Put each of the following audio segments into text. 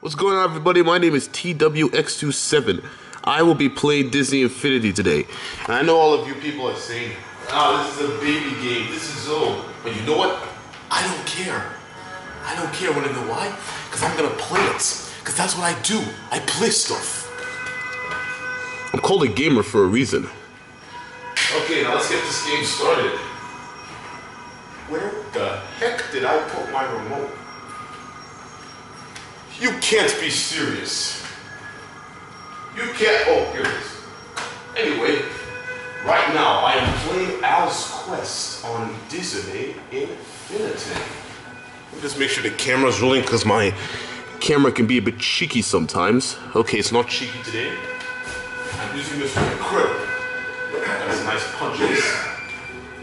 What's going on, everybody? My name is TWX27. I will be playing Disney Infinity today. And I know all of you people are saying, oh, this is a baby game, this is old. But you know what? I don't care. I don't care. Want to know why? Because I'm to play it. Because that's what I do. I play stuff. I'm called a gamer for a reason. Okay, now let's get this game started. Where the heck did I put my remote? You can't be serious. You can't. Oh, here it is. Anyway, right now I am playing Al's Quest on Disney Infinity. Let me just make sure the camera's rolling because my camera can be a bit cheeky sometimes. Okay, it's not cheeky today. I'm using this for the crib. That's nice punches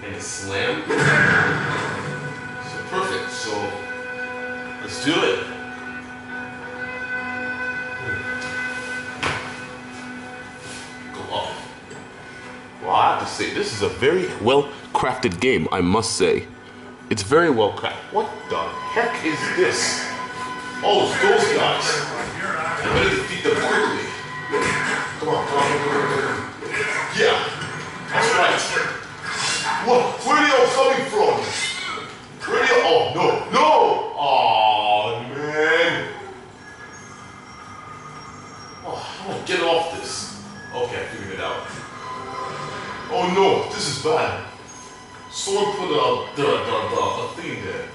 and a slam. So perfect. So let's do it. Say, this is a very well crafted game, I must say. It's very well crafted. What the heck is this? Oh, it's those guys. I better defeat them quickly. Come on, come on, come on, come on. Yeah, that's right. What? Where are they all a, thing there.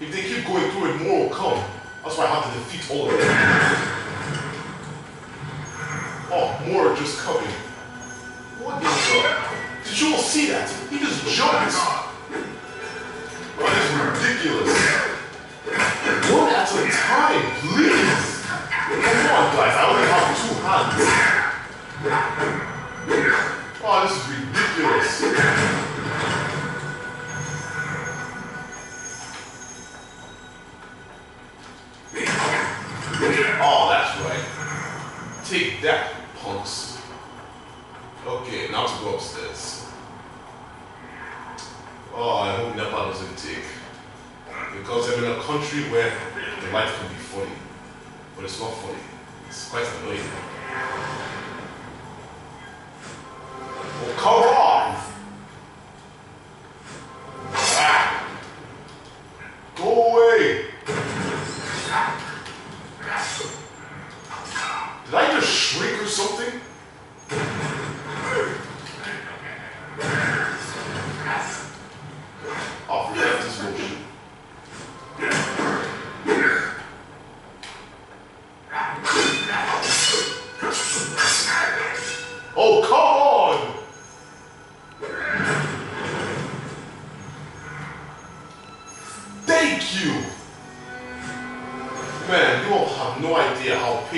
If they keep going through it, more will come. That's why I have to defeat all of them. Oh, more are just coming. What the the? Did you all see that? He just jumped. That is ridiculous. One at a time, please. Come on, guys. I only have two hands. Oh, this is ridiculous. Oh, that's right. Take that, punks. Okay, now to go upstairs. Oh, I hope Nepal doesn't take. Because I'm in a country where the light can be funny. But it's not funny. It's quite annoying. Oh,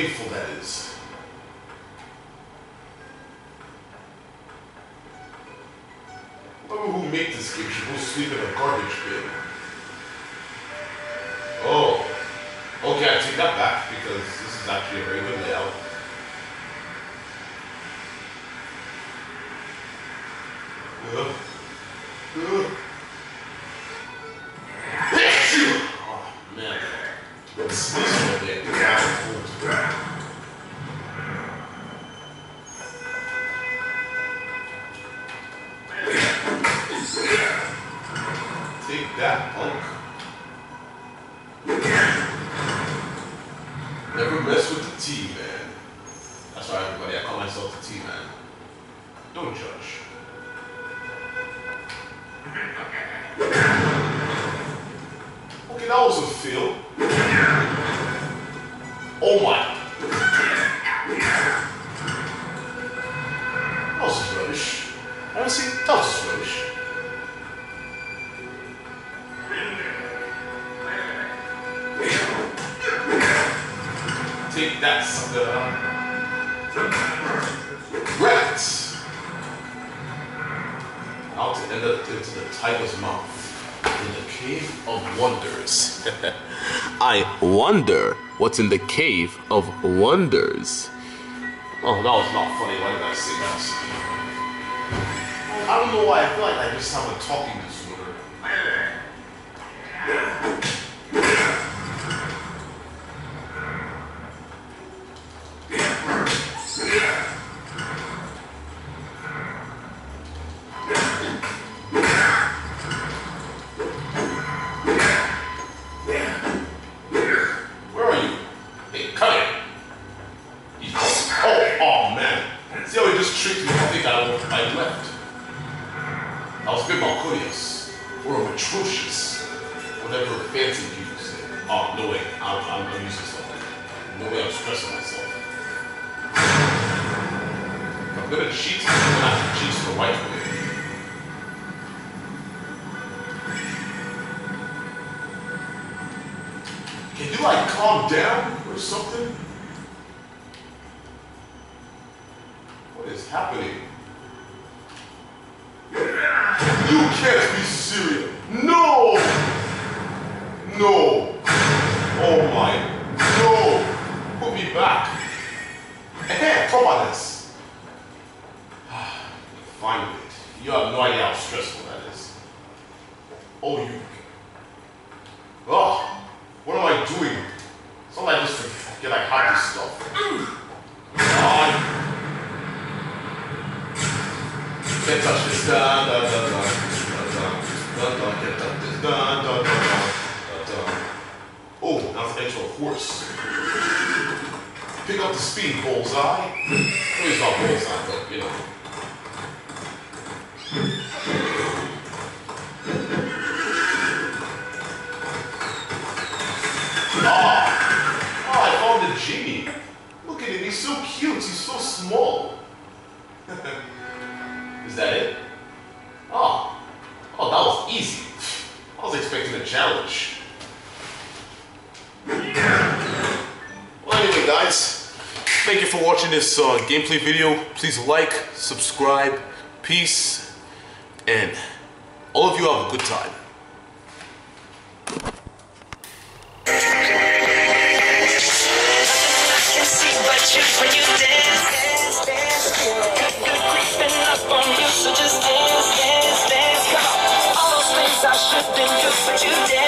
that is. Who made this game should go sleep in a garbage bin. Oh. Okay, I take that back because this is actually a very good layout. Ugh. Ugh. That, punk. Never mess with the T, man. That's right, everybody. I call myself the T, man. Don't judge. Okay, that was a fail. Oh my. That was rubbish. Honestly, that was just the, sucker. Rats. To end up into the tiger's mouth. In the cave of wonders. I wonder what's in the cave of wonders. Oh, that was not funny. Why did I say that? I don't know why. I feel like I just have a talking disorder. Hey, come here. He- Oh, oh man. See how he just tricked me? I think I, I left. I was good Malconius. Or atrocious. Whatever fancy people say. Oh, no way. I'm, I'm, I'm using something. No way I'm stressing myself. If I'm gonna cheat, I'm gonna have to cheat the right way. Can you like calm down something? What is happening? You can't be serious. No! No! Oh my. No! Put me back. Eh, come on this. Ah, find it. You have no idea how stressful that is. Oh, you. Oh, what am I doing? It's not like just forget I have this stuff. Ah, can't touch this. Da, da, da, da, da, da, da, da, can't touch this. Da, da, da, da, da, da. Oh, a horse. Pick up the speed, bullseye. Maybe it's not bullseye, but you know. Ah, oh, I found the genie. Look at him, he's so cute, he's so small. Is that it? Oh. Oh, that was easy. I was expecting a challenge. Well, anyway, guys, thank you for watching this uh, gameplay video. Please like, subscribe, peace, and all of you have a good time. you when